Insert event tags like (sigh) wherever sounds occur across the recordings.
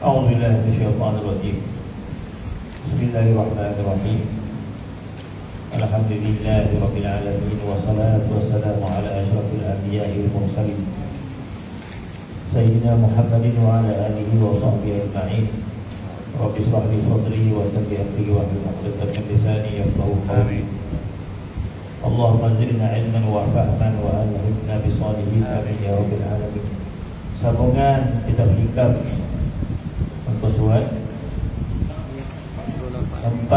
أعوذ بالله من الشيطان الرجيم. بسم الله الرحمن الرحيم. الحمد لله رب العالمين والصلاة والسلام على أشرف الأنبياء والمرسلين. سيدنا محمد وعلى آله وصحبه أجمعين. رب اشرح لي صدري ويسر لي أمري واحلل عقدة من لساني يفقهوا قولي. Allahumma zidna ilman wa fahman wa alhamna bi salihin ya amin ya rabbil alamin. Sambungan kita berikan untuk suat 48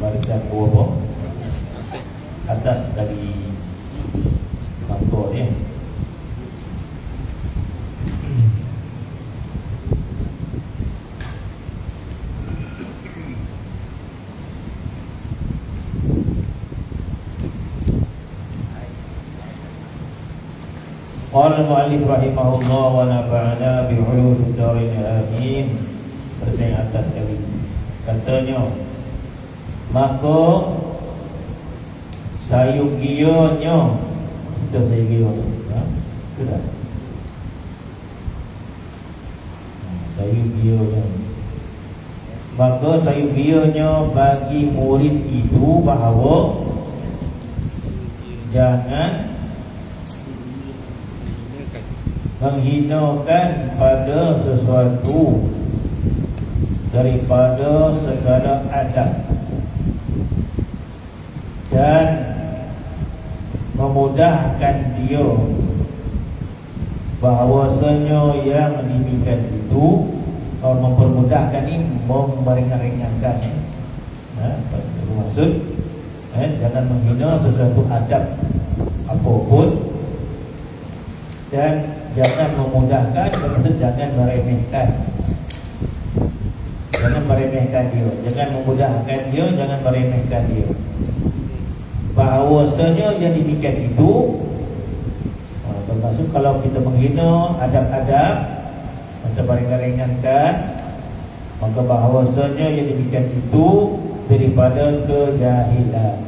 barisan dua atas dari bangkok ya. قال المؤلف رحمه الله ونفعنا بعلوم الدارين آمين Persen atas sekali Katanya Maka Sayugiyonyo Kita sayugiyonyo ha? Sudah Sayugiyonyo Maka sayugiyonyo Bagi murid itu bahawa Jangan menghinakan pada sesuatu daripada segala adab dan memudahkan dia bahawasanya yang demikian itu kalau mempermudahkan ini meringan-ringankan ya. Ha, maksud eh, jangan menghina sesuatu adab apapun dan jangan memudahkan maksud jangan meremehkan. Jangan meremehkan dia. Jangan memudahkan dia jangan meremehkan dia. Bahawasanya yang demikian itu ha, termasuk kalau kita menghina adab-adab atau meringan-ringankan maka bahawasanya yang demikian itu daripada kejahilan.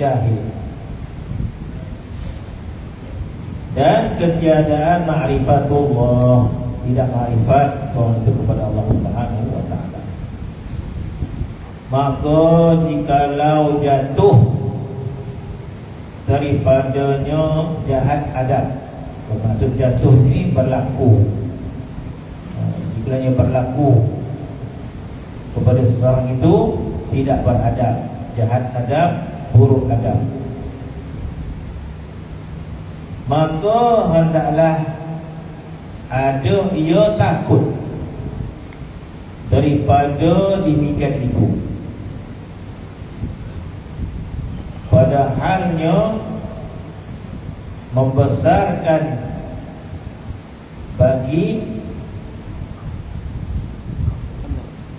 Jahil dan ketiadaan ma'rifatullah. Tidak ma'rifat seorang itu kepada Allah Subhanahu wa taala. Maka jikalau jatuh daripadanya jahat adab. Bermaksud jatuh ini berlaku. Jika berlaku kepada seorang itu tidak beradab. Jahat adab buruk adab maka hendaklah ada ia takut daripada demikian itu. Padahalnya membesarkan bagi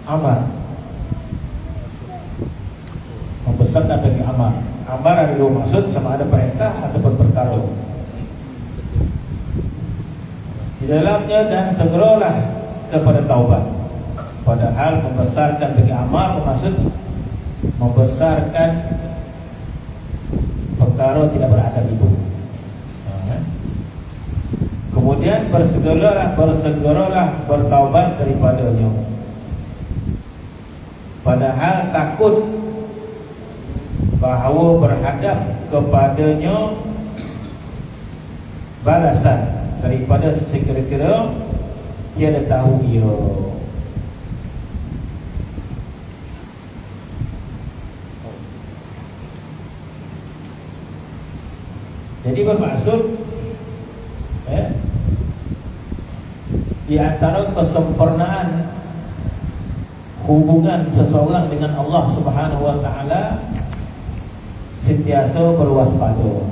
amal membesarkan bagi amal amal ada dua maksud sama ada perintah ataupun perkara di dalamnya dan segeralah kepada taubat. Padahal membesarkan bagi amal bermaksud membesarkan perkara tidak beradab itu. Ha? Kemudian bersegeralah bersegeralah bertaubat daripadanya. Padahal takut bahawa berhadap kepadanya balasan daripada sekira-kira tiada tahu ia. Jadi bermaksud eh, di antara kesempurnaan hubungan seseorang dengan Allah Subhanahu wa taala sentiasa berwaspada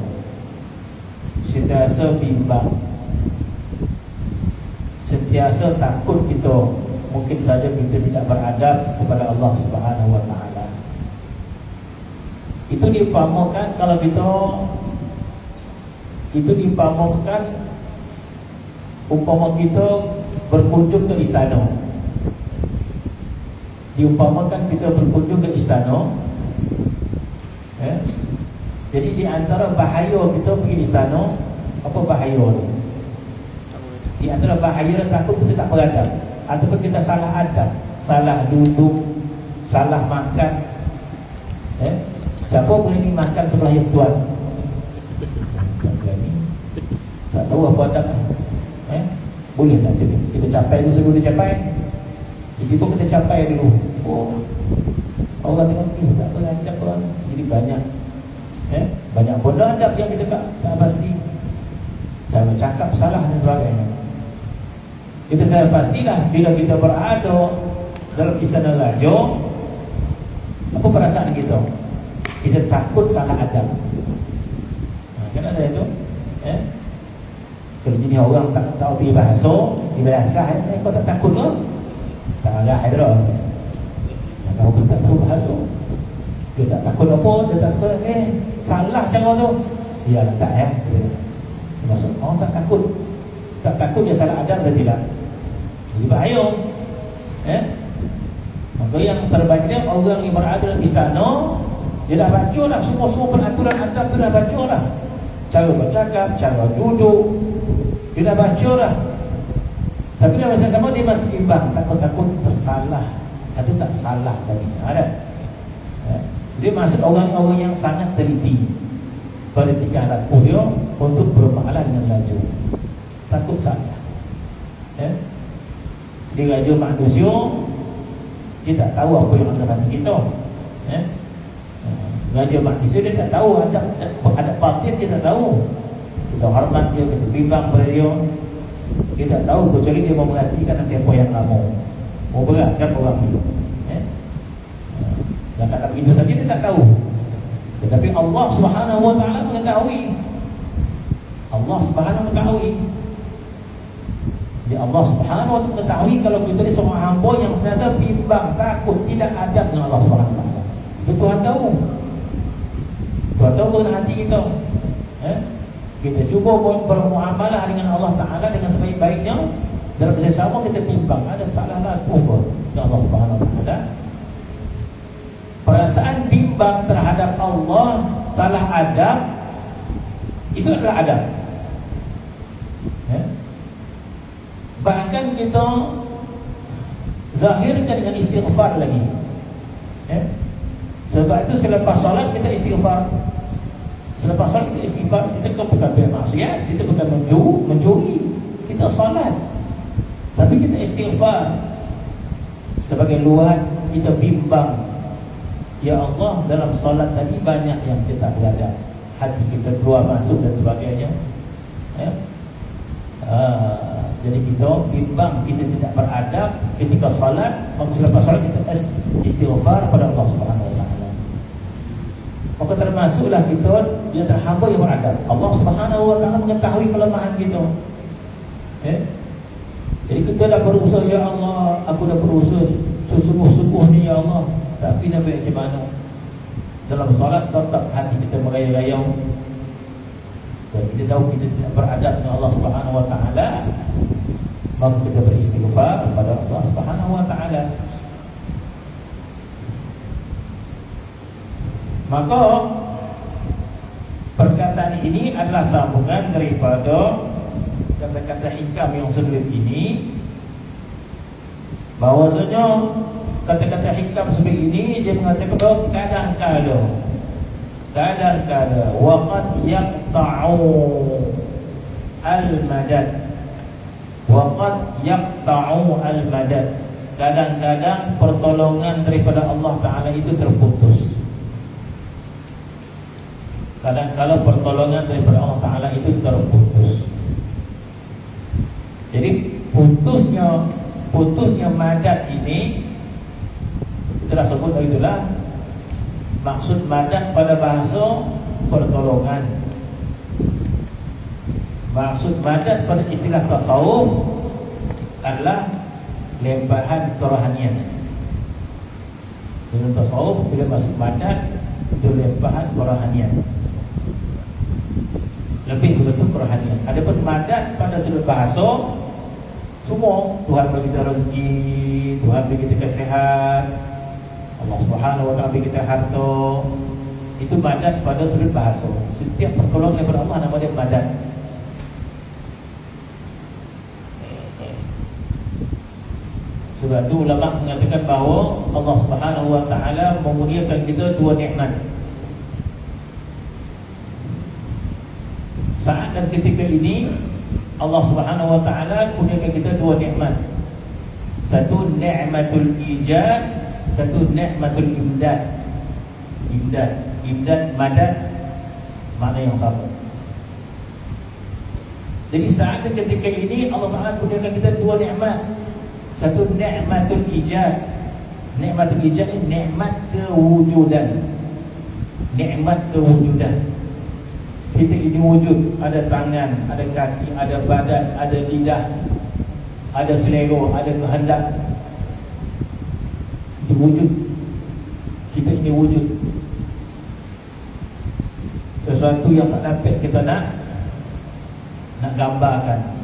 sentiasa bimbang sentiasa takut kita mungkin saja kita tidak beradab kepada Allah Subhanahu wa taala. Itu diumpamakan kalau kita itu diumpamakan umpama kita berkunjung ke istana. Diumpamakan kita berkunjung ke istana. Eh? Jadi di antara bahaya kita pergi istana Apa bahaya ni? Di antara bahaya takut kita tak beradab. Ataupun kita salah adab Salah duduk Salah makan. Eh? Siapa berani makan sebelah yang tuan? Tak berani Tak tahu apa adab. Eh? Boleh tak kita, kita capai tu sebelum dia capai? Jadi pun kita capai dulu. Oh. Orang tengok ni tak beradab orang Jadi banyak eh? Banyak benda adab yang kita tak, tak pasti. Cara cakap salah dan sebagainya Kita saya pastilah Bila kita berada Dalam istana raja Apa perasaan kita Kita takut salah adab ha, Kan ada itu eh? Kalau jenis orang tak tahu pergi bahasa Di bahasa eh, Kau tak takut ke Tak ada hidra Kalau kau tak tahu bahasa dia tak takut apa, dia tak takut eh salah cara tu. Dia tak ya. Maksud orang tak takut. Tak takut dia salah adab dan tidak. Jadi bahaya. Eh? Maka yang terbaiknya orang yang berada dalam istana dia dah baca dah semua-semua peraturan adab tu dah baca dah. Cara bercakap, cara duduk dia dah baca dah. Tapi dalam masa sama dia masih imbang takut-takut tersalah. Ada tak salah tadi? Ada. Eh? Dia masuk orang-orang yang sangat teliti pada tiga alat dia untuk bermahalan dengan laju. Takut salah. Ya? Dia raja manusia, dia tak tahu apa yang ada dalam kita. Ya? Raja manusia dia tak tahu ada ada parti dia tak tahu. Kita hormat dia, kita bimbang pada dia. Tak tahu kecuali dia memperhatikan nanti apa yang kamu. Mau beratkan orang itu. Dan kata begitu saja dia tak tahu. Tetapi Allah Subhanahu wa taala mengetahui. Allah Subhanahu wa Jadi Allah Subhanahu wa taala mengetahui kalau kita ni seorang hamba yang senantiasa bimbang, takut, tidak adab dengan Allah Subhanahu wa taala. Tuhan tahu. Tuhan tahu dengan hati kita. Eh? Kita cuba bermuamalah dengan Allah Taala dengan sebaik-baiknya dalam bersama kita bimbang ada salah lah apa dengan Allah Subhanahu wa taala perasaan bimbang terhadap Allah salah adab itu adalah adab ya? Bahkan kita zahirkan dengan istighfar lagi. Ya? sebab itu selepas salat kita istighfar. Selepas salat kita istighfar kita kan bukan bermaksiat kita bukan mencuri, mencuri kita salat tapi kita istighfar sebagai luar kita bimbang. Ya Allah dalam solat tadi banyak yang kita berada Hati kita keluar masuk dan sebagainya. Ya? Uh, jadi kita bimbang kita tidak beradab ketika solat maka selepas solat kita istighfar pada Allah Subhanahu Wa Taala. Maka termasuklah kita dia terhamba yang beradab. Allah Subhanahu Wa Taala mengetahui kelemahan kita. Ya? Jadi kita dah berusaha ya Allah, aku dah berusaha sesungguh-sungguh ni ya Allah. Tapi Nabi macam mana Dalam solat tetap hati kita merayau-rayau Dan kita tahu kita tidak beradab dengan Allah Subhanahu Wa Taala, Maka kita beristighfar kepada Allah Subhanahu Wa Taala. Maka Perkataan ini adalah sambungan daripada Kata-kata hikam yang sebelum ini Bahawasanya kata-kata hikam seperti ini dia mengatakan bahawa kadang-kadang kadang-kadang waqad yaqta'u al-madad waqad yaqta'u al-madad. Kadang-kadang pertolongan daripada Allah Taala itu terputus. Kadang-kadang pertolongan daripada Allah Taala itu terputus. Jadi putusnya putusnya madad ini telah sebut itulah maksud madad pada bahasa pertolongan maksud madad pada istilah tasawuf adalah lempahan kerohanian. Dalam tasawuf bila masuk madad itu lempahan kerohanian. Lebih betul kerohanian. Ada pun madad pada sudut bahasa semua Tuhan bagi kita rezeki Tuhan bagi kita kesehatan Allah Subhanahu wa taala bagi kita harta. Itu madat pada sudut bahasa. Setiap pertolongan daripada Allah nama dia madat Sebab itu ulama mengatakan bahawa Allah Subhanahu Wa Taala memuliakan kita dua nikmat. Saat dan ketika ini Allah Subhanahu Wa Taala kurniakan kita dua nikmat. Satu nikmatul ijad, satu nikmatul imdad. Imdad, imdad madad mana yang sama. Jadi saat dan ketika ini Allah Taala kurniakan kita dua nikmat. Satu nikmatul ijad. Nikmatul ijad ni nikmat kewujudan. Nikmat kewujudan. Kita ini wujud, ada tangan, ada kaki, ada badan, ada lidah, ada selera, ada kehendak. Ini wujud. Kita ini wujud. Sesuatu yang tak dapat kita nak nak gambarkan.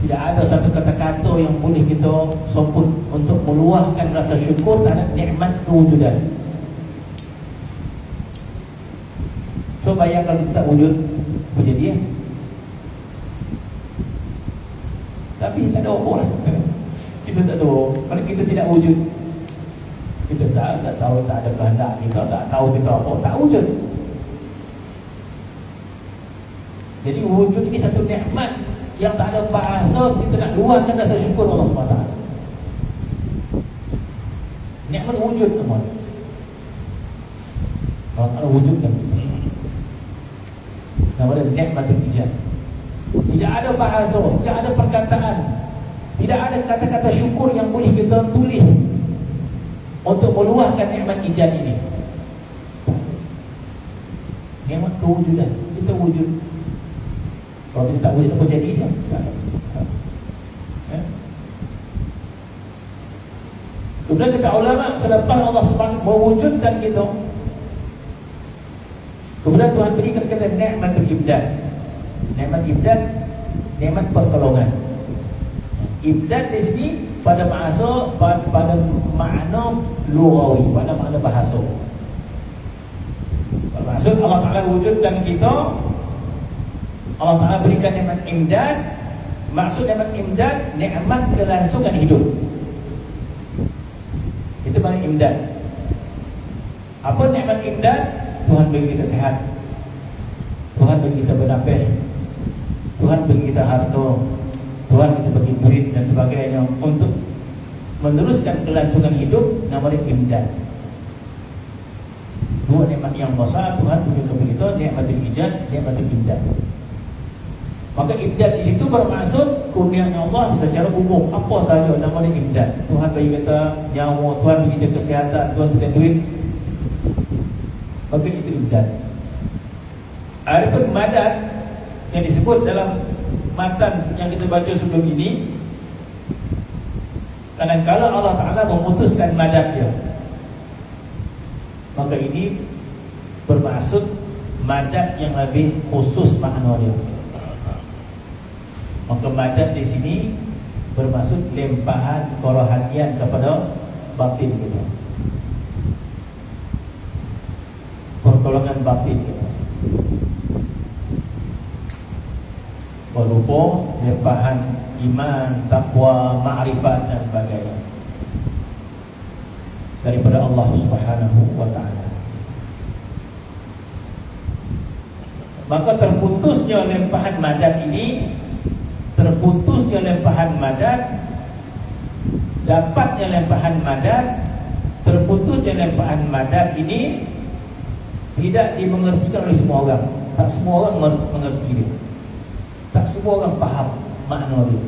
Tidak ada satu kata-kata yang boleh kita sebut untuk meluahkan rasa syukur terhadap nikmat kewujudan. So bayangkan kita tak wujud kejadian. Tapi tak ada apa lah. (laughs) Kita tak tahu. Kalau kita tidak wujud. Kita tak, tak tahu tak ada kehendak kita. Tak tahu kita apa. Tak wujud. Jadi wujud ini satu nikmat yang tak ada bahasa kita nak luahkan rasa syukur Allah SWT. Nikmat wujud teman tak ada wujud kan nama dia nikmat ijat tidak ada bahasa tidak ada perkataan tidak ada kata-kata syukur yang boleh kita tulis untuk meluahkan nikmat ijat ini. Nikmat kewujudan. Kita wujud kalau kita tak wujud apa jadi dia? Ya. Kemudian kata ulama selepas Allah SWT mewujudkan kita Kemudian Tuhan berikan kita nikmat ibdad Nikmat ibdad Nikmat pertolongan Ibdad di sini pada bahasa pada, pada makna lugawi pada makna bahasa Maksud Allah Ta'ala wujudkan kita Allah Ta'ala berikan nikmat imdad. Maksud nikmat imdad Nikmat kelangsungan hidup. Itu mana imdad. Apa nikmat imdad? Tuhan beri kita sehat. Tuhan beri kita bernafis Tuhan beri kita harta. Tuhan kita bagi duit dan sebagainya Untuk meneruskan kelangsungan hidup Nama dia imdad. Dua nikmat yang besar Tuhan beri kita Nikmat ijad Nikmat imdad Maka imdad di situ bermaksud kurnianya Allah secara umum apa saja nama dia imdad. Tuhan bagi kita nyawa, Tuhan bagi kita kesihatan, Tuhan bagi duit. Maka itu imdad. Adapun madad yang disebut dalam matan yang kita baca sebelum ini kadang-kala Allah Taala memutuskan madad dia. Maka ini bermaksud madad yang lebih khusus makna dia. Maka madad di sini bermaksud lempahan kerohanian kepada batin kita. Pertolongan batin kita. Berupa lempahan iman, takwa, ma'rifat dan sebagainya. Daripada Allah Subhanahu wa taala. Maka terputusnya lempahan madad ini terputusnya lempahan madat dapatnya lempahan madat terputusnya lempahan madat ini tidak dimengertikan oleh semua orang. Tak semua orang mengerti dia. Tak semua orang faham makna dia.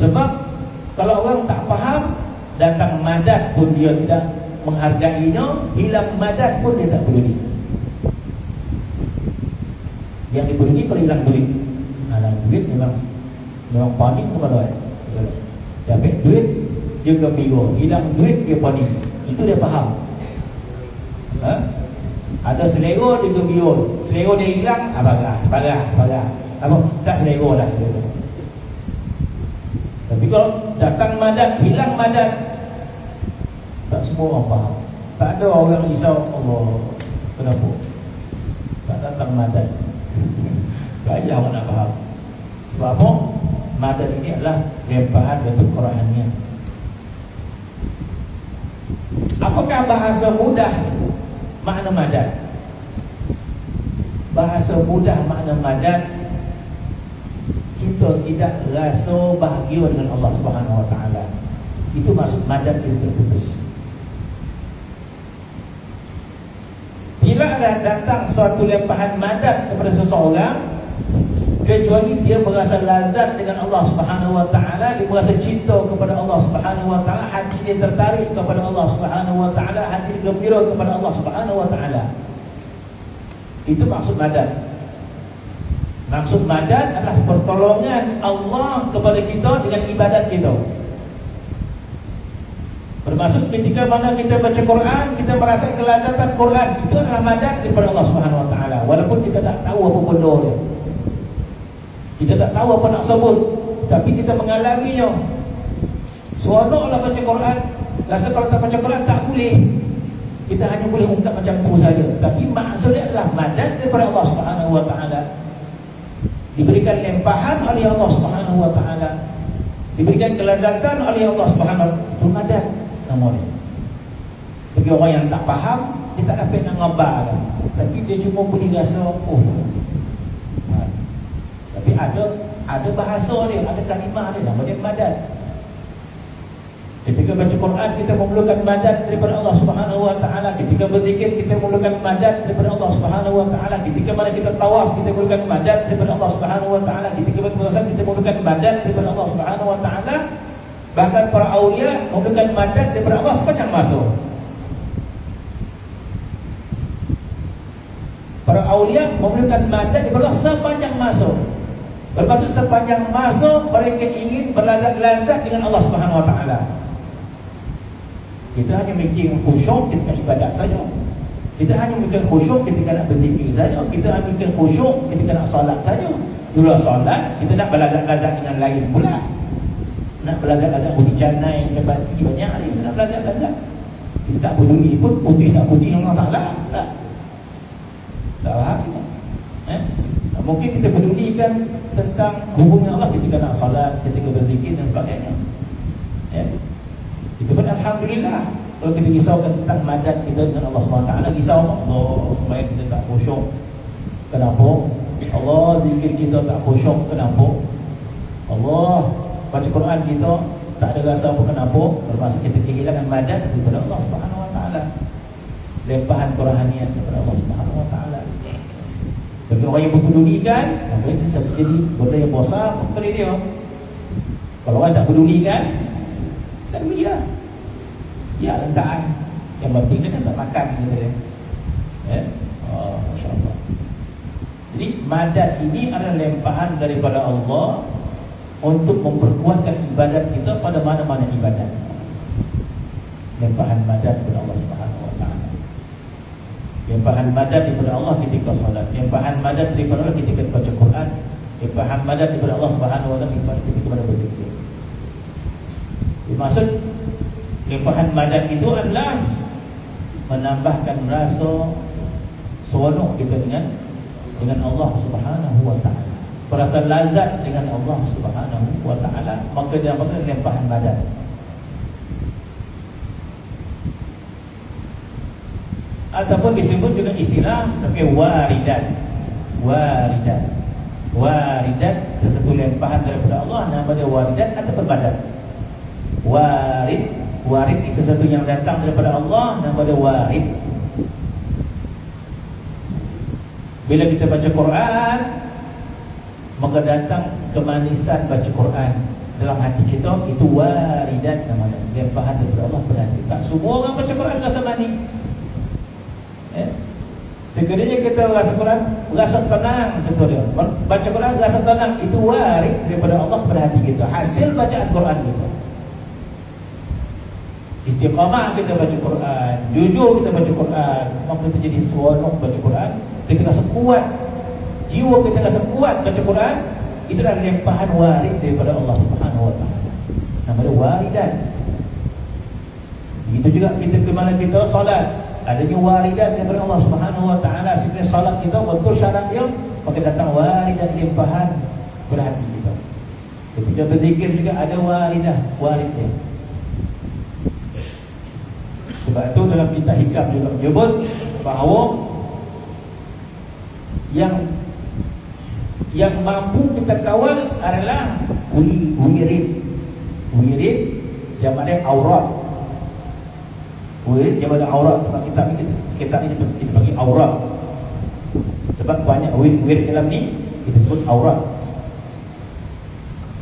Sebab kalau orang tak faham datang madat pun dia tidak menghargainya hilang madat pun dia tak peduli yang kalau hilang duit. Nah, duit memang memang panik kepada dia dapat duit dia gembira hilang duit dia panik. Itu dia faham. Ha? ada selera dia gembira selera dia hilang ah, parah parah parah. Apa tak selera lah tapi kalau datang madat hilang madat Tak semua orang faham. Tak ada orang risau Allah Kenapa? Tak datang madat Gajah orang nak faham Sebab apa? Madat ini adalah Lempahan bentuk Qurannya Apakah bahasa mudah Makna madat? Bahasa mudah makna madat Kita tidak rasa bahagia dengan Allah Subhanahu Wa Taala. Itu maksud madat kita terputus Bila ada datang suatu lempahan madat kepada seseorang kecuali dia merasa lazat dengan Allah Subhanahu wa taala, dia merasa cinta kepada Allah Subhanahu wa taala, hati dia tertarik kepada Allah Subhanahu wa taala, hati dia gembira kepada Allah Subhanahu wa taala. Itu maksud madat. Maksud madat adalah pertolongan Allah kepada kita dengan ibadat kita. Bermaksud ketika mana kita baca Quran, kita merasa kelazatan Quran, itu adalah madat daripada Allah Subhanahu Wa Taala. Walaupun kita tak tahu apa benda dia. Kita tak tahu apa nak sebut, tapi kita mengalaminya. Seronoklah baca Quran. Rasa kalau tak baca Quran tak boleh. Kita hanya boleh ungkap macam tu saja. Tapi maksudnya adalah madat daripada Allah Subhanahu Wa Taala. Diberikan lempahan oleh Allah Subhanahu Wa Taala. Diberikan kelazatan oleh Allah Subhanahu. Itu madat nama dia bagi orang yang tak faham dia tak dapat nak ngabar tapi dia cuma boleh rasa oh ada ada bahasa dia ada kalimah dia nama dia madat Ketika baca Quran kita memerlukan madat daripada Allah Subhanahu wa taala. Ketika berzikir kita memerlukan madat daripada Allah Subhanahu wa taala. Ketika mana kita tawaf kita memerlukan madat daripada Allah Subhanahu wa taala. Ketika berpuasa kita memerlukan madat daripada Allah Subhanahu wa taala. Bahkan para awliya memberikan madat daripada Allah sepanjang masa. Para awliya memberikan madat daripada Allah sepanjang masa. Bermaksud sepanjang masa mereka ingin berlazat-lazat dengan Allah Subhanahu Wa Taala. Kita hanya mikir khusyuk ketika ibadat saja. Kita hanya mikir khusyuk ketika nak berzikir saja. Kita hanya mikir khusyuk ketika nak solat saja. Dulu solat, kita nak berlazat-lazat dengan lain pula nak belajar agak putih canai cepat tinggi banyak hari nak belajar belajar kita tak peduli pun putih tak putih Allah tak lah tak tak faham kita? Mungkin kita pedulikan tentang hubungan Allah ketika nak salat ketika berzikir dan sebagainya. Eh? itu pun Alhamdulillah. Kalau kita risaukan tentang madat kita dengan Allah SWT risau. Allah supaya kita tak khusyuk. Kenapa? Allah zikir kita tak khusyuk. Kenapa? Allah baca Quran kita tak ada rasa apa kenapa. Termasuk kita kehilangan madat daripada Allah Subhanahu Wa Taala. Lempahan kerohanian daripada Allah Subhanahu Wa Taala bagi orang yang berpedulikan maka itu satu jadi benda yang besar kepada dia. Kalau orang tak pedulikan tak beri lah. Ya rendahan. Yang penting dia kan tak makan ya? Oh, Masya Allah jadi madat ini adalah lempahan daripada Allah untuk memperkuatkan ibadat kita pada mana-mana ibadat. Lempahan madat kepada Allah taala. Lempahan madat kepada Allah ketika solat, lempahan madat kepada Allah ketika baca Quran, lempahan madat kepada Allah Subhanahu wa taala ketika pada berzikir. Maksud lempahan madat itu adalah menambahkan rasa seronok kita dengan dengan Allah Subhanahu wa taala. Perasaan lazat dengan Allah Subhanahu wa taala. Maka dia akan lempahan badan ataupun disebut juga istilah sebagai waridat waridat waridat sesuatu lempahan daripada Allah nama dia waridat atau badan. Warid warid sesuatu yang datang daripada Allah nama dia warid. Bila kita baca Quran maka datang kemanisan baca Quran dalam hati kita itu waridat namanya. Dia faham daripada Allah berhati tak semua orang baca Quran rasa manis eh? sekiranya kita rasa Quran rasa tenang dia baca Quran rasa tenang itu warid daripada Allah berhati kita. Hasil bacaan Quran kita. Istiqamah kita baca Quran jujur kita baca Quran maka kita jadi seronok baca Quran kita rasa kuat. Jiwa kita rasa kuat baca Quran itu adalah lempahan warid daripada Allah Subhanahu wa taala. Nama dia waridan. Itu juga kita ke mana kita solat adanya waridat daripada Allah Subhanahu wa taala sekiranya solat kita betul syarat dia maka datang waridat limpahan pada hati kita. Ketika berzikir juga ada waridah, warid dia. Sebab itu dalam kitab hikam juga menyebut bahawa yang yang mampu kita kawal adalah wirid wirid yang ada aurat wirid yang ada aurat sebab kita ni kita ni kita bagi aurat sebab banyak wirid, wirid dalam ni kita sebut aurat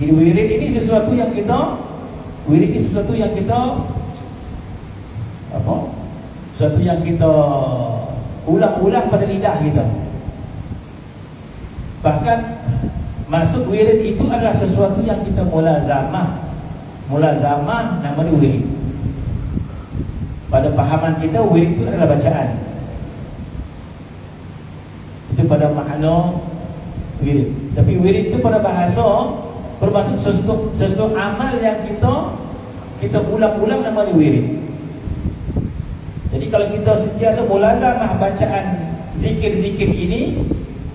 jadi wirid ini sesuatu yang kita wirid ini sesuatu yang kita apa? Sesuatu yang kita ulang-ulang pada lidah kita. Bahkan masuk wirid itu adalah sesuatu yang kita mula zaman, mula zaman nama dia wirid. Pada pahaman kita wirid itu adalah bacaan. Itu pada makna wirid. Tapi wirid itu pada bahasa bermaksud sesuatu, sesuatu amal yang kita kita ulang-ulang nama dia wirid. Jadi kalau kita sentiasa mulazamah bacaan zikir-zikir ini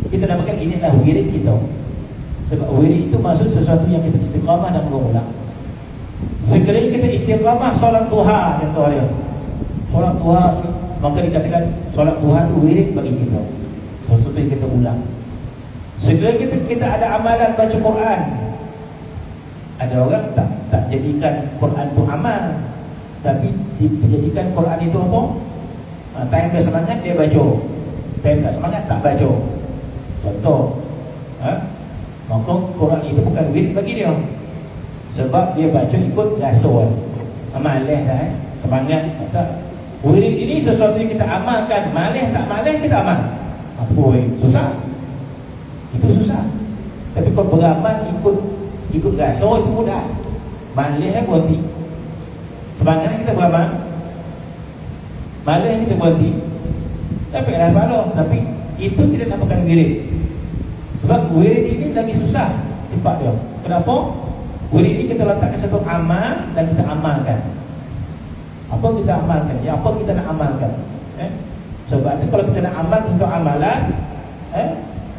kita namakan ini adalah wirid kita sebab wirid itu maksud sesuatu yang kita istiqamah dan berulang sekiranya kita istiqamah solat duha contoh dia solat duha maka dikatakan solat duha itu wirid bagi kita sesuatu yang kita ulang sekiranya kita, kita ada amalan baca Quran ada orang tak tak jadikan Quran itu amal tapi dijadikan Quran itu apa? Ha, time dia semangat dia baca Time tak semangat tak baca Contoh ha? Maka Quran itu bukan wirid bagi dia Sebab dia baca ikut rasa Amalih dah eh? Semangat tak? Wirid ini sesuatu yang kita amalkan Malih tak malih kita amal. Apa Susah? Itu susah. Tapi kalau beramal ikut Ikut rasa itu mudah. Malih eh berhenti. Semangat kita beramal. Malih kita berhenti. Tapi ada apa Tapi itu tidak namakan wirid. Sebab wirid ini lagi susah sifat dia. Kenapa? Wirid ini kita letakkan satu amal dan kita amalkan. Apa kita amalkan? Ya apa kita nak amalkan? Eh? Sebab itu kalau kita nak amal satu amalan, eh?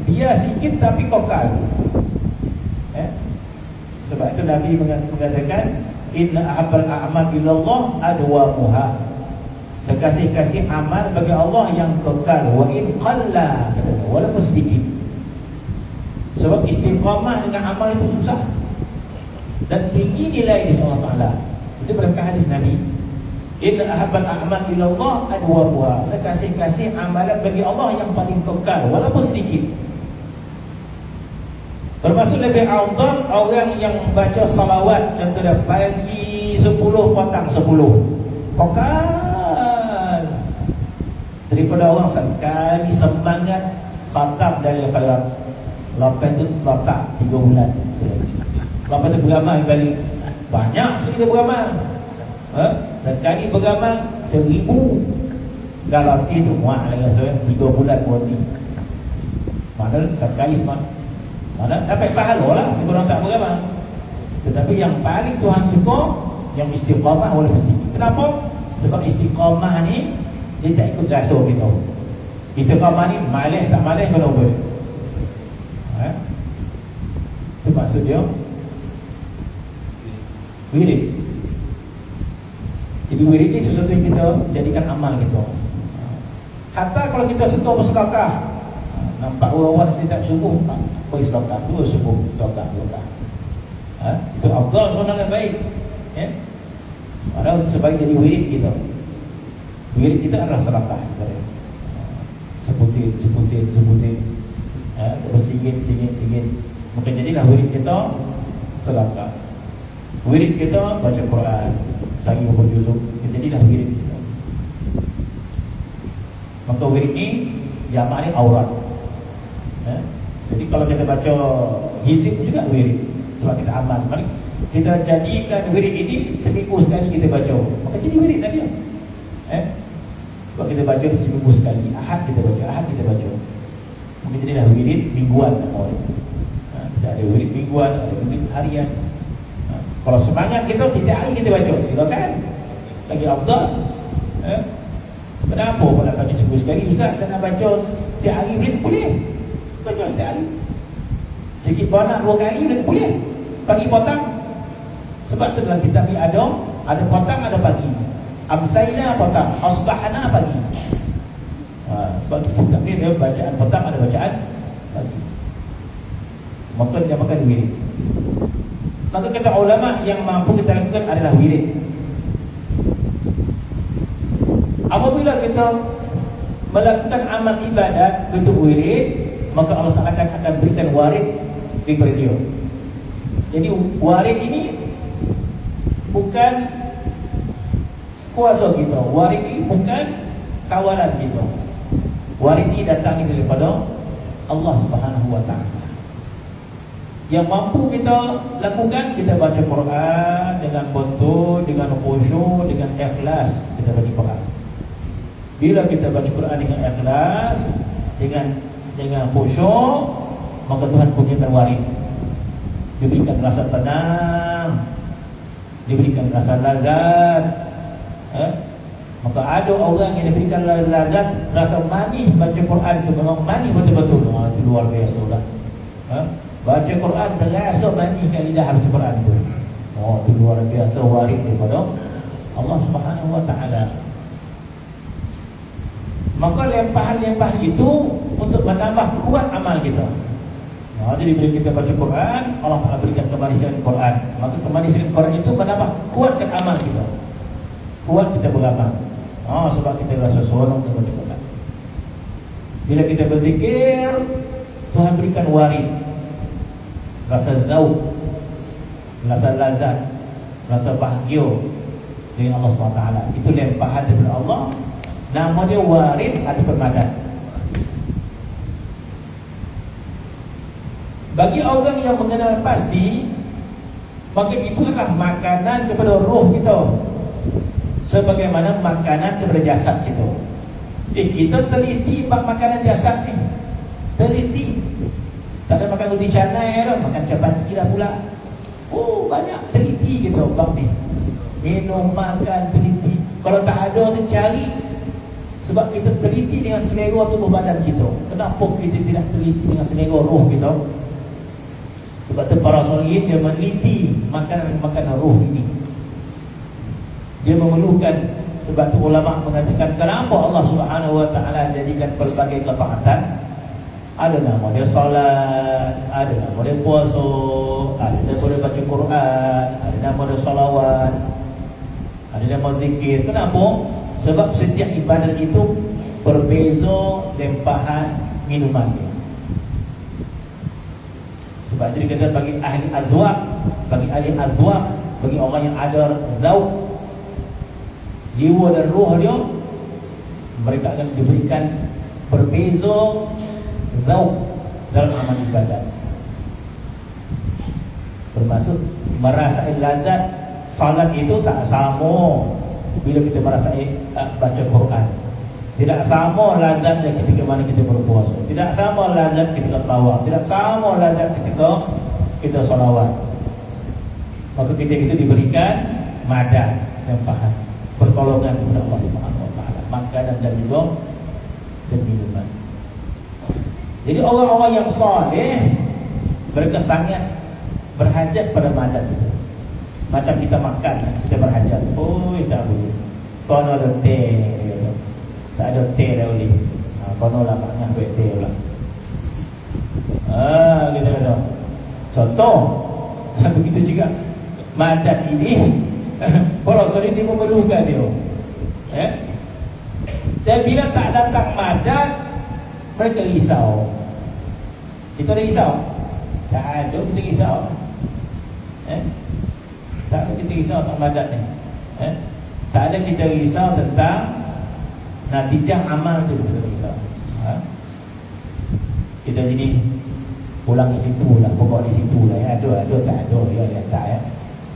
dia sikit tapi kokal. Eh? Sebab itu Nabi mengatakan Inna ahabbal a'mal ilallah adwamuha Sekasih-kasih amal bagi Allah yang kekal Wa in qalla Walaupun sedikit sebab istiqamah dengan amal itu susah Dan tinggi nilai di Allah Ta'ala Itu berdasarkan hadis Nabi Inna ahabban a'mal ila Allah adwa Sekasih-kasih amalan bagi Allah yang paling kekal Walaupun sedikit. Bermaksud lebih awdal Orang yang baca salawat. Contohnya pagi 10 potang 10 Kekal. Daripada orang sekali semangat Khatam dari khairat Lepas tu letak 3 bulan. Lepas tu beramal balik. Banyak sekali beramal ha? Sekali beramal Seribu. Dah latih tu muak lagi so, 3 bulan berhenti. Mana sekali semak Mana dapat pahala lah Dia orang tak beramal. Tetapi yang paling Tuhan suka Yang istiqamah walaupun sedikit Kenapa? Sebab istiqamah ni Dia tak ikut rasa kita Istiqamah ni malih tak malih kalau boleh. Eh? Itu maksud dia. Wirid Jadi wirid ni sesuatu yang kita jadikan amal kita Hatta kalau kita suka bersedakah Nampak orang-orang setiap subuh Pergi sedakah, dua subuh Sedakah, sedakah ha? Itu Allah sebenarnya baik ya? Padahal sebaik jadi wirid kita Wirid kita adalah sedakah Sepusin, sepusin, sepusin ya, bersingit, singit, singit. Mungkin jadilah wirid kita sedekah. Wirid kita baca Quran, sagi buku juzuk, jadilah wirid kita. Maka wirid ini jamaah ni aurat. Ya. Jadi kalau kita baca hizib juga wirid sebab kita amal. Mari kita jadikan wirid ini seminggu sekali kita baca. Maka jadi wirid tadi. Eh? Kalau kita baca seminggu sekali, ahad kita baca, ahad kita baca. Mungkin jadilah wirid mingguan. Ha, tidak ada wirid mingguan, ada wirid harian. Kalau semangat kita tidak hari kita baca, silakan. lagi afdal. Eh? Kenapa pun nak baca sebuah sekali Ustaz saya nak baca setiap hari boleh? Boleh Baca setiap hari Sikit banyak dua kali boleh? Boleh Pagi potang Sebab tu dalam kitab ni ada Ada potang ada pagi Amsayna potang Asbahana pagi ha, Sebab tu kitab ni ada bacaan potang ada bacaan pagi Maka dia makan wirid Maka kata ulama yang mampu kita lakukan adalah wirid Apabila kita melakukan amal ibadat bentuk wirid, maka Allah Taala akan akan berikan warid di dia. Jadi warid ini bukan kuasa kita. Warid ini bukan kawalan kita. Warid ini datang daripada Allah Subhanahu Wa Taala. Yang mampu kita lakukan kita baca Quran dengan betul, dengan khusyuk, dengan ikhlas kita baca Quran. Bila kita baca Quran dengan ikhlas Dengan dengan khusyuk Maka Tuhan kurniakan warid Diberikan rasa tenang Diberikan rasa lazat eh? Maka ada orang yang diberikan lazat Rasa manis baca Quran itu Memang manis betul-betul Itu luar biasa lah eh? Baca Quran terasa manis kan lidah baca Quran itu Oh itu luar biasa warid daripada Allah subhanahu wa ta'ala Maka lempahan-lempahan itu untuk menambah kuat amal kita. Nah, jadi bila kita baca Quran, Allah Taala berikan kemanisan Quran. Maka kemanisan Quran itu menambah kuatkan amal kita. Kuat kita beramal. Oh, sebab kita rasa seronok dengan Quran. Bila kita berzikir, Tuhan berikan warid. Rasa zauk, rasa lazat, rasa bahagia dengan Allah SWT. Itu lempahan daripada Allah. Nama dia warid atau permadan. Bagi orang yang mengenal pasti Maka itu adalah makanan kepada roh kita. Sebagaimana makanan kepada jasad kita. Eh kita teliti bak makanan jasad ni. Teliti Tak ada makan roti canai ke Makan capati lah pula. Oh banyak teliti kita bak ni. Minum makan teliti. Kalau tak ada tu cari. Sebab kita teliti dengan selera tubuh badan kita. Kenapa kita tidak teliti dengan selera roh kita? Sebab tu para solihin dia meneliti makanan-makanan roh ini. Dia memerlukan Sebab tu ulama mengatakan Kenapa Allah subhanahu wa ta'ala jadikan pelbagai ketaatan ada nama dia salat, ada nama dia puasa, ada nama dia baca Quran, ada nama dia salawat, ada nama zikir. Kenapa? Sebab setiap ibadat itu berbeza tempahan minuman. Sebab itu kata bagi ahli azwaq, bagi ahli azwaq, bagi orang yang ada zauq jiwa dan roh dia mereka akan diberikan berbeza zauq dalam amal ibadat. Termasuk merasai lazat salat itu tak sama bila kita merasai uh, baca Quran. Tidak sama lazatnya ketika mana kita berpuasa. Tidak sama lazat ketika tawaf. Tidak sama lazat ketika kita salawat. Maka kita itu diberikan madan dan faham. Pertolongan kepada Allah Subhanahu wa taala. Makanan dan juga dan minuman. Jadi orang-orang yang soleh mereka sangat berhajat pada madan itu. Macam kita makan Kita berhajat. Oh tak boleh. Kono ada teh Tak ada teh dah boleh. Ha, Kono lah maknya buat teh lah Ah, kita kata Contoh. (laughs) Begitu juga Madat ini. Para solid ini memerlukan dia. Eh? Dan bila tak datang madat Mereka risau. Kita ada risau? Tak ada kita risau. Eh? Tak ada kita risau tentang madat ni. Eh? Tak ada kita risau tentang Natijah amal tu kita risau. Ha? Kita jadi Pulang di situ lah Pokok di situ lah. Ya. Ada, ada, tak ada Ya, ya, tak ya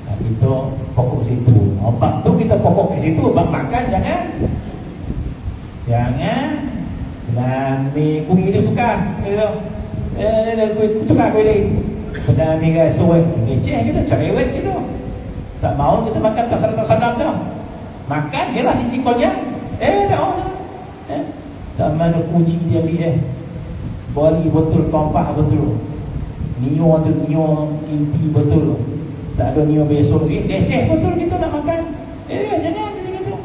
ha, Kita pokok situ. Obat tu kita pokok di situ Obat makan jangan. Jangan Ambil kuih dia tukar Gitu Eh, tukar kuih dia Pada ambil rasa Ngeceh kita, cari wet gitu tak mau kita makan tak sadar tak sadar dah. Makan, dia lah dikonnya. Eh, tak ada. Eh, tak mana kucing dia ambil eh. Bali betul, tompah betul. Nio tu, nio inti betul. Tak ada nio besok. Eh, deceh betul kita nak makan. Eh, jangan, jangan, jangan.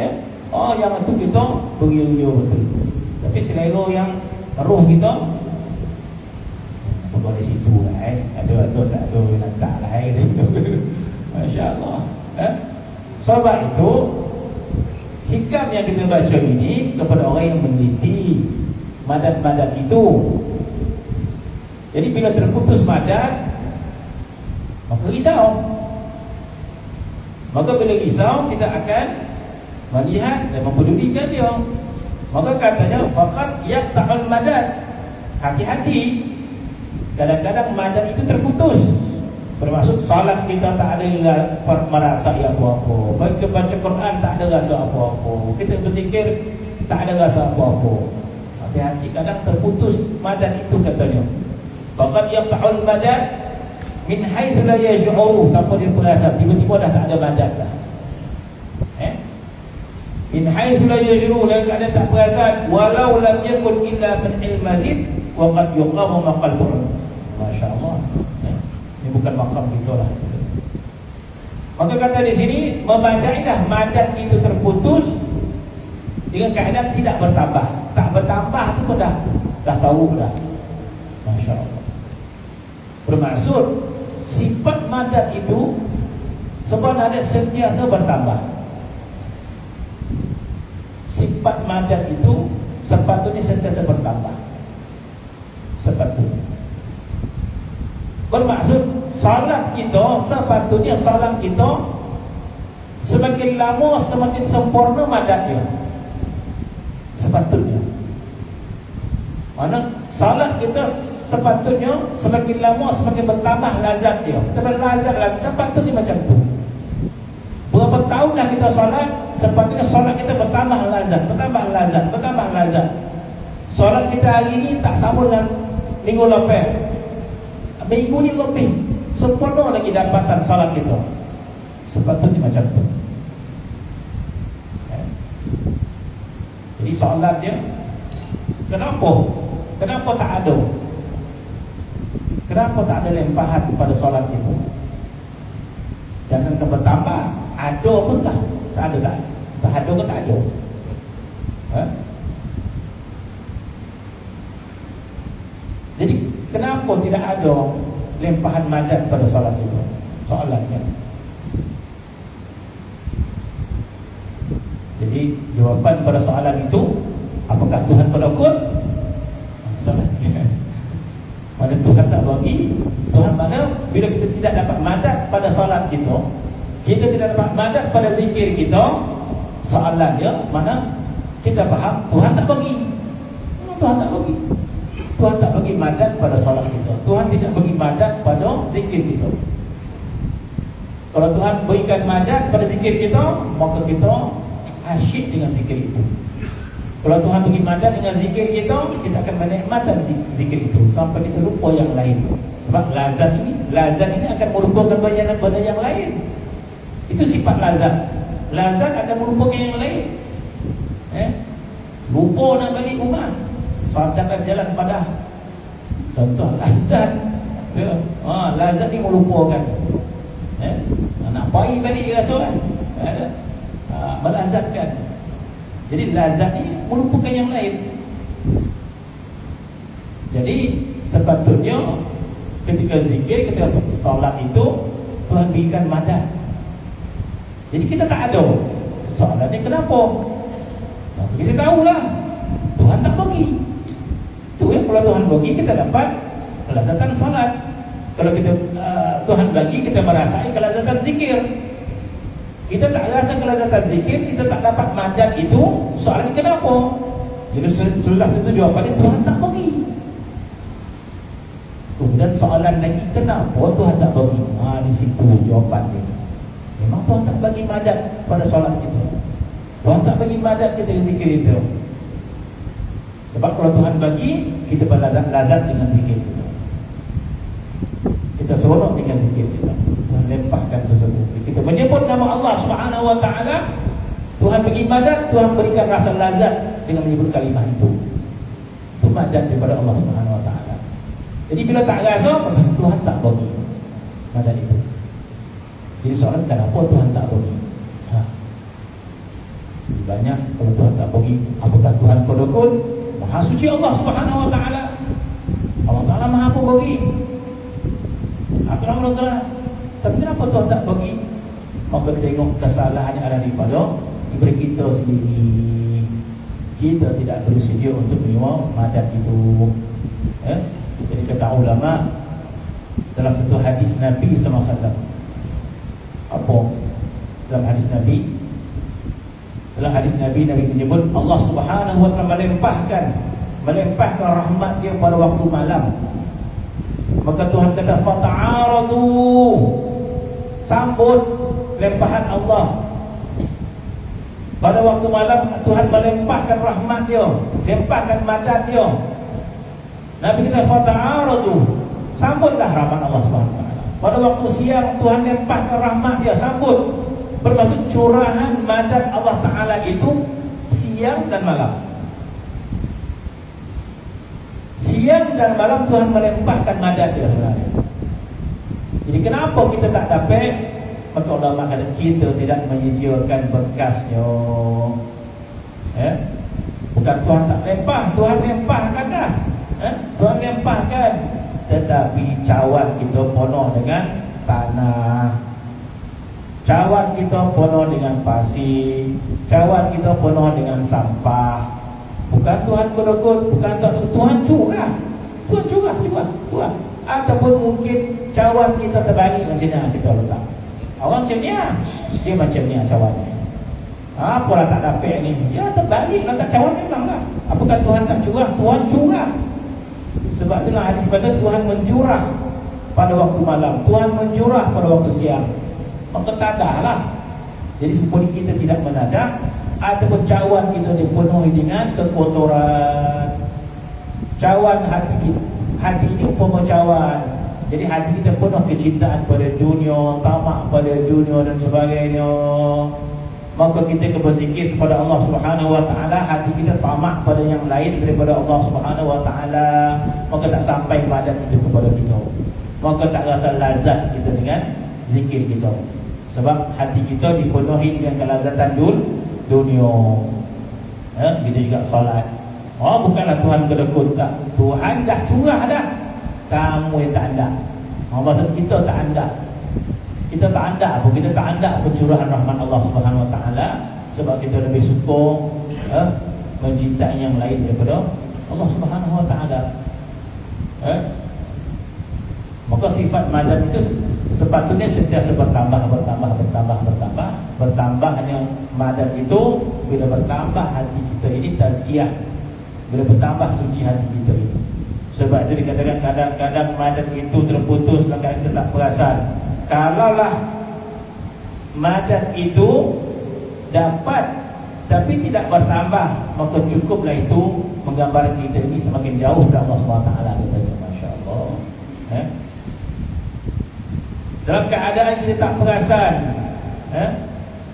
Eh, oh, yang itu kita beri-beri betul. Tapi selera yang roh kita, apa di situ lah eh. Ada, ada, tak ada, nak tak lah eh. (laughs) Masya Allah. Eh? Sebab itu Hikam yang kita baca ini Kepada orang yang meneliti Madat-madat itu Jadi bila terputus madat Maka risau Maka bila risau Kita akan Melihat dan mempedulikan dia. Maka katanya Fakat yang ta'al madat Hati-hati. Kadang-kadang madat itu terputus. Termasuk salat kita tak ada merasa yang apa-apa. Baca baca Quran tak ada rasa apa-apa. Kita berfikir tak ada rasa apa-apa. Hati-hati kadang terputus madan itu katanya. Bahkan yang ta'ul madan Min haithu la yaj'uru Tanpa dia perasa Tiba-tiba dah tak ada madan dah? Min haithu la yaj'uru Dan keadaan tak perasa Walau lam yakun illa min ilmazid Wa qad yuqamu maqal Masya Allah ini bukan makam kita lah. Maka kata di sini memadailah madat itu terputus dengan keadaan tidak bertambah. Tak bertambah tu pun dah dah tahu dah. Masya Allah. Bermaksud sifat madat itu sebenarnya sentiasa bertambah. Sifat madat itu sepatutnya sentiasa bertambah. Sepatutnya. Bermaksud salat kita sepatutnya salat kita semakin lama semakin sempurna madatnya. Sepatutnya. Mana salat kita sepatutnya semakin lama semakin bertambah lazat dia. Tambah lazat lagi sepatutnya macam tu. Berapa tahun dah kita salat, sepatutnya salat kita bertambah lazat, bertambah lazat, bertambah lazat. Salat kita hari ini tak sama dengan minggu lepas. Minggu ni lebih sempurna lagi dapatan salat kita. Sepatutnya macam tu. Eh? Jadi soalan dia Kenapa? Kenapa tak ada? Kenapa tak ada lempahan pada solat itu? Jangan bertambah Ada pun tak Tak ada tak Tak ada ke tak ada eh? Jadi kenapa tidak ada lempahan madat pada solat itu? Soalannya. Jadi jawapan pada soalan itu apakah Tuhan penakut? Pada (laughs) Tuhan tak bagi Tuhan mana bila kita tidak dapat madat pada solat kita Kita tidak dapat madat pada zikir kita Soalannya mana kita faham Tuhan tak bagi. Tuhan tak bagi. Tuhan tak bagi madat pada solat kita. Tuhan tidak bagi madat pada zikir kita. Kalau Tuhan berikan madat pada zikir kita Maka kita asyik dengan zikir itu. Kalau Tuhan bagi madat dengan zikir kita Kita akan menikmati zikir itu. Sampai kita lupa yang lain. Sebab lazat ini Lazat ini akan melupakan banyak benda yang lain. Itu sifat lazat Lazat akan melupakan yang lain. Eh, lupa nak balik rumah Sadaqah jalan pada Contoh lazat. Ya. ha, Lazat ni melupakan. Eh? Nak bayi balik rasa kan? Eh? ha, Melazatkan. Jadi lazat ni melupakan yang lain. Jadi sepatutnya Ketika zikir, ketika solat itu Tuhan berikan madat Jadi kita tak ada Soalan ni kenapa? Kita tahulah Tuhan tak bagi itu ya, kalau Tuhan bagi kita dapat kelazatan salat. Kalau kita uh, Tuhan bagi kita merasai kelazatan zikir. Kita tak rasa kelazatan zikir, kita tak dapat madat itu, soalan kenapa? Jadi sudah itu jawapannya Tuhan tak bagi. Kemudian soalan lagi kenapa Tuhan tak bagi? Ha di situ jawapannya. Memang Tuhan tak bagi madat pada solat kita. Tuhan tak bagi madat kita zikir itu. Sebab kalau Tuhan bagi Kita berlazat lazat dengan zikir kita Kita seronok dengan zikir kita. Tuhan lempahkan sesuatu. Kita menyebut nama Allah Subhanahu Wa Taala. Tuhan bagi madat, Tuhan berikan rasa lazat dengan menyebut kalimah itu. Itu madat daripada Allah Subhanahu Wa Taala. Jadi bila tak rasa, Tuhan tak bagi madat itu. Jadi soalan kenapa Tuhan tak bagi? Ha. Banyak kalau Tuhan tak bagi, apakah Tuhan kodokun? Maha suci Allah Subhanahu Wa Taala. Allah Taala Maha pemberi. Apa nama Allah? Tapi kenapa Tuhan tak bagi? Maka tengok kesalahan yang ada di pada diri kita sendiri. Kita tidak bersedia untuk menerima madat itu. Eh? Jadi kata ulama dalam satu hadis Nabi SAW apa? Dalam hadis Nabi. Dalam hadis Nabi Nabi menyebut Allah Subhanahu wa taala melimpahkan melimpahkan rahmat dia pada waktu malam. Maka Tuhan kata fata'aradu. Sambut limpahan Allah. Pada waktu malam Tuhan melimpahkan rahmat dia limpahkan madad dia. Nabi kata fata'aradu. Sambutlah rahmat Allah Subhanahu pada waktu siang Tuhan limpahkan rahmat dia sambut. Bermaksud curahan madad Allah Taala itu siang dan malam. Siang dan malam Tuhan melimpahkan madad dia sebenarnya. Jadi kenapa kita tak dapat? Maka ulama kata kita tidak menyediakan bekasnya. Eh? Bukan Tuhan tak lempah, Tuhan lempahkan dah. Eh? Tuhan lempahkan tetapi cawan kita penuh dengan tanah. Cawan kita penuh dengan pasir. Cawan kita penuh dengan sampah. Bukan Tuhan kedekut bukan Tuhan Tuhan curah. Tuhan curah juga Tuhan ataupun mungkin cawan kita terbalik macam ni kita letak. Orang macam ni ah. dia macam ni ah cawannya apalah tak dapat ni? Ya terbalik letak cawan memang lah. Apakah Tuhan tak curah? Tuhan curah sebab itulah hadis kata Tuhan mencurah pada waktu malam. Tuhan mencurah pada waktu siang. Maka tadahlah Jadi supaya kita tidak menadak Ataupun cawan kita dipenuhi dengan kekotoran. Cawan hati kita Hati ini upama cawan. Jadi hati kita penuh kecintaan pada dunia Tamak pada dunia dan sebagainya maka kita berzikir kepada Allah Subhanahu wa taala hati kita tamak pada yang lain daripada Allah Subhanahu wa taala. Maka tak sampai badan itu kepada kita. Maka tak rasa lazat kita dengan zikir kita. Sebab hati kita dipenuhi dengan kelazatan dul dunia. Ya kita juga solat. Oh bukanlah Tuhan kedekut tak? Tuhan dah curah dah. Kamu yang tak ada oh, maksud kita tak ada kita tak anda pun kita tak anda pencurahan rahmat Allah Subhanahu Wa Taala sebab kita lebih suka eh, mencintai yang lain daripada Allah Subhanahu Wa Taala. Eh? Maka sifat madan itu sepatutnya sentiasa bertambah, bertambah, bertambah, bertambah. Bertambahnya madan itu bila bertambah hati kita ini tazkiyah. Bila bertambah suci hati kita ini. Sebab itu dikatakan kadang-kadang madan itu terputus maka kita tak perasan kalaulah madat itu dapat tapi tidak bertambah maka cukuplah itu menggambarkan kita ini semakin jauh dari Allah SWT katanya masya-Allah eh? dalam keadaan kita tak perasan eh?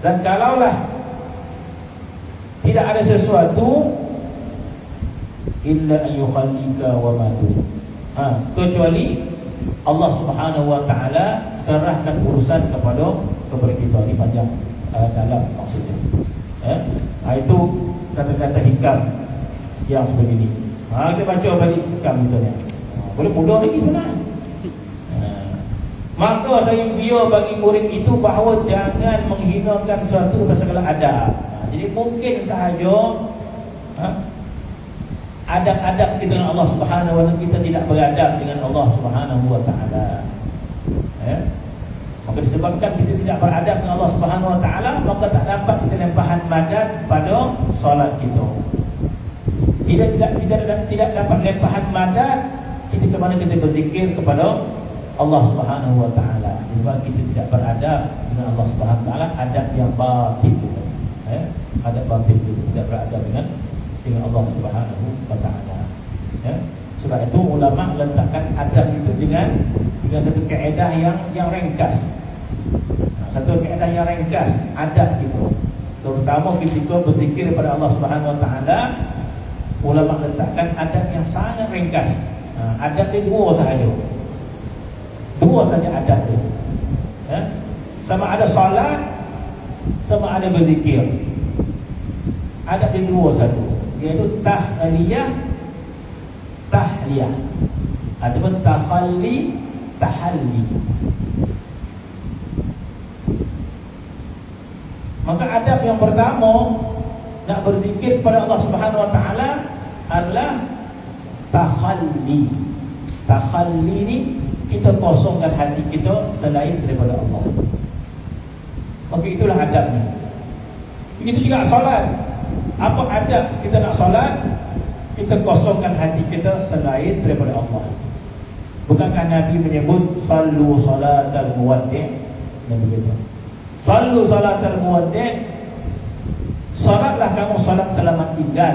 dan kalaulah tidak ada sesuatu illa ayyukhallika wa matu ha kecuali Allah Subhanahu wa taala serahkan urusan kepada kepada kita ni panjang uh, dalam maksudnya. Eh? Ha, itu kata-kata hikam yang seperti ini. Ha, kita baca balik hikam itu ni. Ha, boleh mudah lagi sebenarnya. Ha. Maka saya biar bagi murid itu bahawa jangan menghinakan suatu segala adab. Ha, jadi mungkin sahaja ha, adab-adab kita dengan Allah Subhanahu wa taala kita tidak beradab dengan Allah Subhanahu wa taala. Ya. Maka disebabkan kita tidak beradab dengan Allah Subhanahu wa taala, maka tak dapat kita lempahan madad pada solat kita. Tidak tidak tidak tidak, tidak dapat lempahan madad kita ke mana kita berzikir kepada Allah Subhanahu wa taala. Sebab kita tidak beradab dengan Allah Subhanahu wa taala, adab yang batin kita. Ya. Adab batin kita tidak beradab dengan dengan Allah Subhanahu wa taala. Ya. Sebab itu ulama letakkan adab itu dengan dengan satu kaedah yang yang ringkas. Satu kaedah yang ringkas adab itu. Terutama ketika berzikir kepada Allah Subhanahu Wa Taala, ulama letakkan adab yang sangat ringkas. Adab itu dua sahaja. Dua saja adab itu. Ya? Sama ada solat, sama ada berzikir. Adab yang dua satu, iaitu tahliyah, tahliyah ataupun tahalli tahalli. Maka adab yang pertama nak berzikir kepada Allah Subhanahu wa taala adalah tahalli. Tahalli ni kita kosongkan hati kita selain daripada Allah. Maka itulah adabnya. Begitu juga solat. Apa adab kita nak solat? Kita kosongkan hati kita selain daripada Allah. Bukankah Nabi menyebut sallu salatal muwaddi' dan begitu. Sallu salatal muwaddi' Salatlah kamu salat selamat tinggal.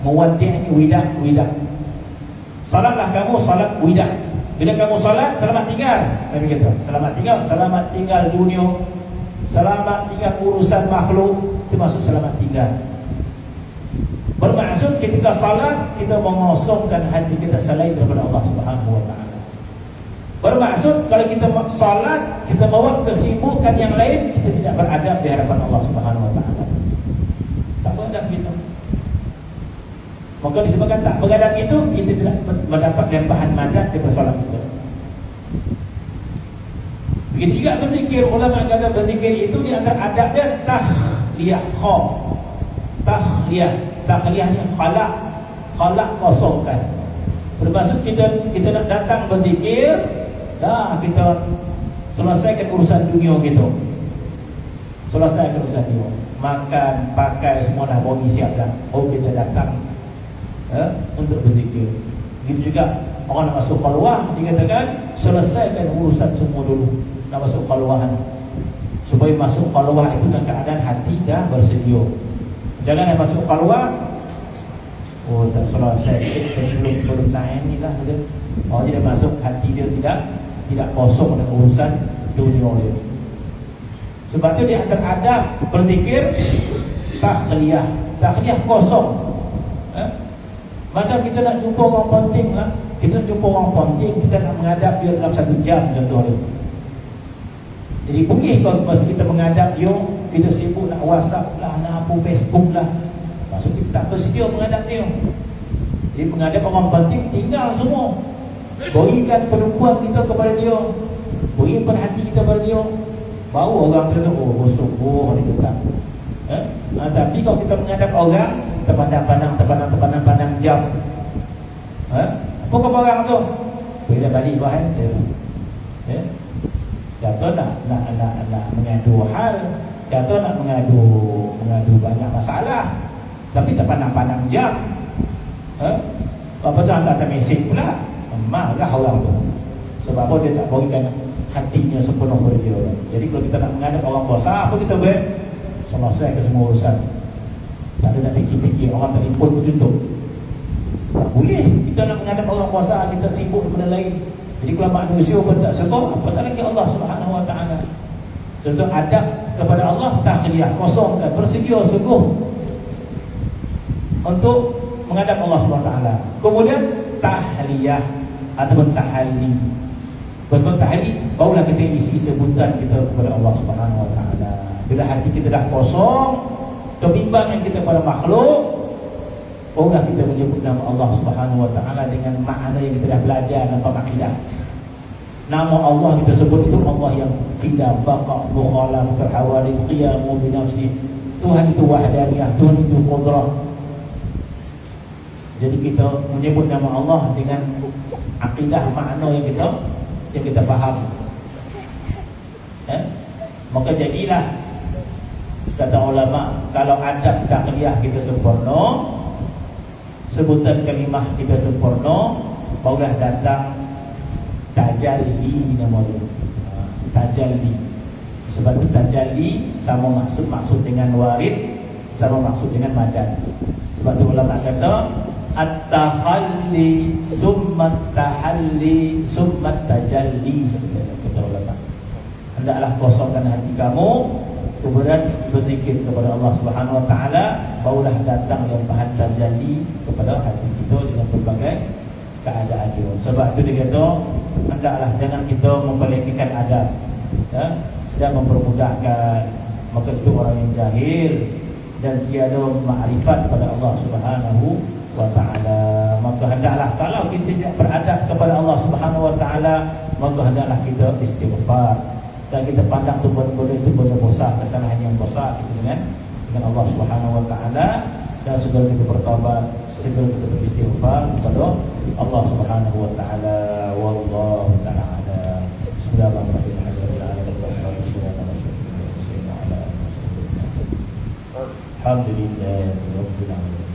Muwaddi' ini widak widak. Salatlah kamu salat widak. Bila kamu salat selamat tinggal. Nabi kata, selamat tinggal, selamat tinggal dunia. Selamat tinggal urusan makhluk, itu maksud selamat tinggal. Bermaksud ketika salat kita mengosongkan hati kita selain daripada Allah Subhanahu wa taala. Bermaksud kalau kita salat kita bawa kesibukan yang lain kita tidak beradab di hadapan Allah Subhanahu wa taala. Tak beradab kita. Maka disebabkan tak beradab itu kita tidak mendapat limpahan madat di salat kita. Begitu juga berzikir ulama kata berzikir itu di antara adabnya tahliyah kha. Tahliyah takhliyah ni khalaq khalaq kosongkan bermaksud kita kita nak datang berzikir dah kita selesaikan urusan dunia kita selesaikan urusan dunia. Makan pakai semua dah bawa siap dah. Oh kita datang eh, untuk berzikir. Gitu juga. Orang nak masuk keluar dikatakan selesaikan urusan semua dulu. Nak masuk keluar supaya masuk keluar itu dengan keadaan hati dah bersedia. Jangan yang masuk keluar Oh tak saya belum belum saya ni lah. Oh dia masuk hati dia tidak tidak kosong dengan urusan dunia dia. Sebab tu dia teradab berzikir takhliyah. Takhliyah kosong. Eh? Macam kita nak jumpa orang penting lah. Kita jumpa orang penting kita nak menghadap dia dalam satu jam contoh dia. Jadi bunyi kalau masa kita menghadap dia kita sibuk nak whatsapp lah nak apa facebook lah maksud kita tak bersedia menghadap dia jadi menghadap orang penting tinggal semua berikan perempuan kita kepada dia. Beri perhati kita kepada dia. Baru orang tu oh bosok oh ni kita eh? nah, tapi kalau kita menghadap orang terpandang-pandang terpandang-pandang pandang jam. Eh? apa kau orang tu? Bila balik bahan dia. Eh? Jatuh nak, nak, nak, nak mengadu hal. Jatuh nak mengadu Mengadu banyak masalah. Tapi tak pandang-pandang jam. Eh? Apa tu hantar mesej pula Marah orang tu Sebab apa dia tak berikan Hatinya sepenuh kepada dia Jadi kalau kita nak menghadap orang kuasa Apa kita buat? Selesai ke semua urusan Tak ada nak fikir-fikir Orang telefon pun tutup Tak boleh Kita nak menghadap orang kuasa Kita sibuk kepada lain jadi kalau manusia pun tak suka, apa tak lagi Allah Subhanahu Wa Taala. Contoh adab kepada Allah tahliyah kosong dan bersedia sungguh untuk menghadap Allah Subhanahu Wa Taala. Kemudian tahliyah ataupun tahalli. Sebab tahalli barulah kita isi sebutan kita kepada Allah Subhanahu Wa Taala. Bila hati kita dah kosong, kebimbangan kita pada makhluk, Barulah kita menyebut nama Allah Subhanahu Wa Taala dengan makna yang kita dah belajar dalam akidah. Nama Allah kita sebut itu Allah yang tidak baqa mukhalaf terhawali qiyamu bi nafsi. Tuhan itu wahdaniyah, Tuhan itu qudrah. Jadi kita menyebut nama Allah dengan akidah makna yang kita yang kita faham. Eh? Maka jadilah kata ulama kalau adab takliyah kita sempurna sebutan kalimah kita sempurna barulah datang tajalli nama dia tajalli sebab tajalli sama maksud maksud dengan warid sama maksud dengan madan sebab itu ulama kata at-takhalli summa tahalli summa tajalli hendaklah kosongkan hati kamu kemudian berzikir kepada Allah Subhanahu wa taala barulah datang yang bahan tajalli kepada hati kita dengan berbagai keadaan itu sebab itu dia kata hendaklah jangan kita memperlekehkan adab ya. Dan mempermudahkan. Maka itu orang yang jahil dan tiada makrifat kepada Allah Subhanahu Wa Taala. Maka hendaklah kalau kita tidak beradab kepada Allah Subhanahu Wa Taala, maka hendaklah kita istighfar. Dan kita pandang tu benda-benda itu benda besar, kesalahan yang besar gitu kan. Dengan Allah Subhanahu Wa Taala dan segala kita bertobat, segala kita beristighfar kepada Allah Subhanahu Wa Taala. Wallahu taala. Bismillahirrahmanirrahim. الحمد لله رب العالمين